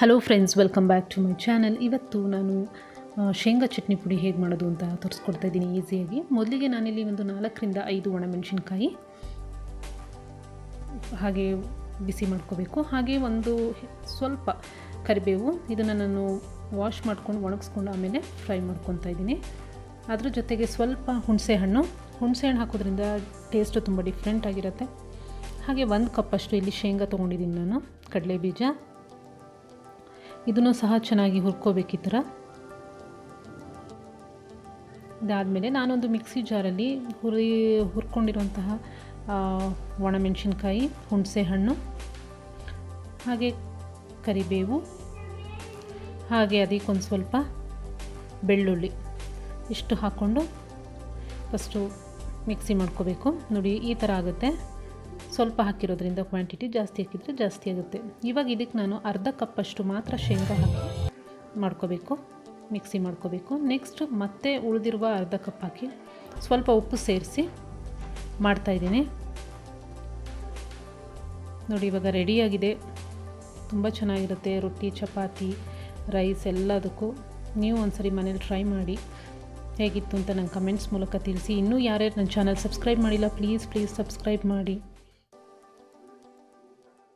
Hello friends welcome back to my channel ಇವತ್ತು ನಾನು ಶೇಂಗಾ ಚಟ್ನಿ ಪುಡಿ ಹೇಗೆ ಮಾಡೋದು ಅಂತ ತೋರಿಸ್ಕೊಡ್ತಾ ಇದ್ದೀನಿ ಈಸಿಯಾಗಿ. ಮೊದಲಿಗೆ ನಾನಿಲ್ಲಿ ಒಂದು ನಾಲ್ಕರಿಂದ ಐದು ಒಣಮೆಣಸಿನ್ಕಾಯಿ ಹಾಗೆ ಬಿಸಿ ಮಾಡ್ಕೋಬೇಕು. ಹಾಗೆ ಒಂದು ಸ್ವಲ್ಪ ಕರಿಬೇವು. ಇದನ್ನು ನಾನು ವಾಶ್ ಮಾಡ್ಕೊಂಡು ಒಣಗಿಸ್ಕೊಂಡು ಆಮೇಲೆ ಫ್ರೈ ಮಾಡ್ಕೊತಾ ಇದ್ದೀನಿ. ಅದ್ರ ಜೊತೆಗೆ ಸ್ವಲ್ಪ ಹುಣಸೆ ಹಣ್ಣು ಹುಣಸೆ ಹಣ್ಣು ಹಾಕೋದ್ರಿಂದ ಟೇಸ್ಟು ತುಂಬ ಡಿಫ್ರೆಂಟ್ ಆಗಿರುತ್ತೆ. ಹಾಗೆ ಒಂದು ಕಪ್ಪಷ್ಟು ಇಲ್ಲಿ ಶೇಂಗಾ ತೊಗೊಂಡಿದ್ದೀನಿ ನಾನು ಕಡಲೆ ಬೀಜ ಇದನ್ನು ಸಹ ಚೆನ್ನಾಗಿ ಹುರ್ಕೋಬೇಕು ಈ ಥರ ಇದಾದಮೇಲೆ ನಾನೊಂದು ಮಿಕ್ಸಿ ಜಾರಲ್ಲಿ ಹುರಿ, ಹುರ್ಕೊಂಡಿರುವಂತಹ ಒಣಮೆಣಸಿನ್ಕಾಯಿ ಹುಣಸೆ ಹಣ್ಣು ಹಾಗೆ ಕರಿಬೇವು, ಹಾಗೆ ಅದಕ್ಕೊಂದು ಸ್ವಲ್ಪ ಬೆಳ್ಳುಳ್ಳಿ ಇಷ್ಟು ಹಾಕ್ಕೊಂಡು ಫಸ್ಟು ಮಿಕ್ಸಿ ಮಾಡ್ಕೋಬೇಕು. ನೋಡಿ, ಈ ಥರ ಆಗುತ್ತೆ. ಸ್ವಲ್ಪ ಹಾಕಿರೋದ್ರಿಂದ ಕ್ವಾಂಟಿಟಿ ಜಾಸ್ತಿ ಹಾಕಿದರೆ ಜಾಸ್ತಿ ಆಗುತ್ತೆ. ಇವಾಗ ಇದಕ್ಕೆ ನಾನು ಅರ್ಧ ಕಪ್ಪಷ್ಟು ಮಾತ್ರ ಶೇಂಗಾ ಹಾಕಿ ಮಾಡ್ಕೋಬೇಕು ಮಿಕ್ಸಿ ಮಾಡ್ಕೋಬೇಕು. ನೆಕ್ಸ್ಟ್ ಮತ್ತೆ ಉಳಿದಿರುವ ಅರ್ಧ ಕಪ್ ಹಾಕಿ ಸ್ವಲ್ಪ ಉಪ್ಪು ಸೇರಿಸಿ ಮಾಡ್ತಾಯಿದ್ದೀನಿ ನೋಡಿ, ಇವಾಗ ರೆಡಿಯಾಗಿದೆ ತುಂಬ ಚೆನ್ನಾಗಿರುತ್ತೆ ರೊಟ್ಟಿ, ಚಪಾತಿ ರೈಸ್ ಎಲ್ಲದಕ್ಕೂ. ನೀವು ಒಂದ್ಸರಿ ಮನೇಲಿ ಟ್ರೈ ಮಾಡಿ ಹೇಗಿತ್ತು ಅಂತ ನಂಗೆ ಕಮೆಂಟ್ಸ್ ಮೂಲಕ ತಿಳಿಸಿ. ಇನ್ನೂ ಯಾರ್ಯಾರು ನನ್ನ ಚಾನಲ್ ಸಬ್ಸ್ಕ್ರೈಬ್ ಮಾಡಿಲ್ಲ ಪ್ಲೀಸ್ ಪ್ಲೀಸ್ ಸಬ್ಸ್ಕ್ರೈಬ್ ಮಾಡಿ.